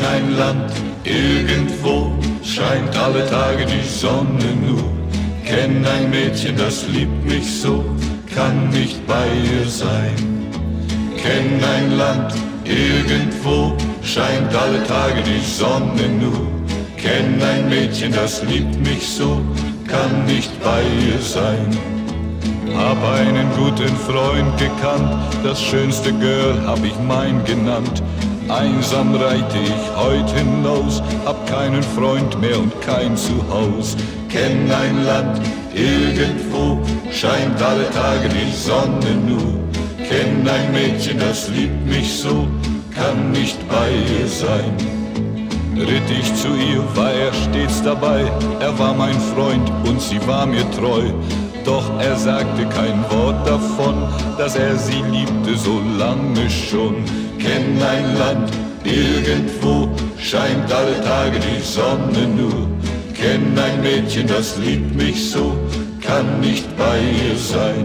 Ein Land, irgendwo scheint alle Tage die Sonne nur. Kenn ein Mädchen, das liebt mich so, kann nicht bei ihr sein. Kenn ein Land, irgendwo scheint alle Tage die Sonne nur. Kenn ein Mädchen, das liebt mich so, kann nicht bei ihr sein. Hab einen guten Freund gekannt, das schönste Girl hab ich mein genannt. Einsam reite ich heut hinaus, hab keinen Freund mehr und kein Zuhaus. Kenn ein Land, irgendwo scheint alle Tage die Sonne nur. Kenn ein Mädchen, das liebt mich so, kann nicht bei ihr sein. Ritt ich zu ihr, war er stets dabei, er war mein Freund und sie war mir treu. Doch er sagte kein Wort davon, dass er sie liebte so lange schon. Kenn ein Land, irgendwo scheint alle Tage die Sonne nur. Kenn ein Mädchen, das liebt mich so, kann nicht bei ihr sein.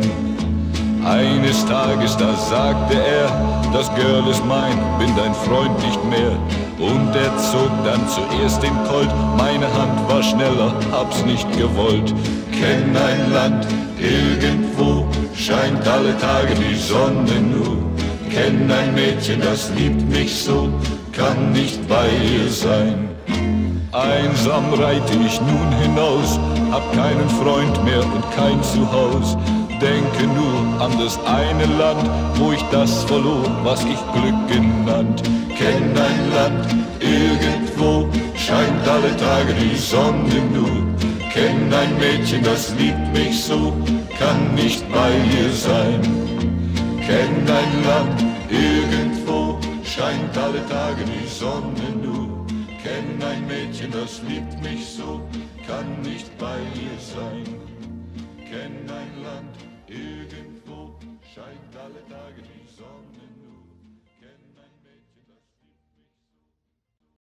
Eines Tages, da sagte er, das Girl ist mein, bin dein Freund nicht mehr. Und er zog dann zuerst den Colt, meine Hand war schneller, hab's nicht gewollt. Kenn ein Land, irgendwo scheint alle Tage die Sonne nur. Kenn ein Mädchen, das liebt mich so, kann nicht bei ihr sein. Einsam reite ich nun hinaus, hab keinen Freund mehr und kein Zuhaus denke nur an das eine Land, wo ich das verlor, was ich Glück genannt. Kenn ein Land, irgendwo scheint alle Tage die Sonne nur. Kenn ein Mädchen, das liebt mich so, kann nicht bei ihr sein. Kenn ein Land, irgendwo scheint alle Tage die Sonne nur. Kenn ein Mädchen, das liebt mich so, kann nicht bei ihr sein. Kenn ein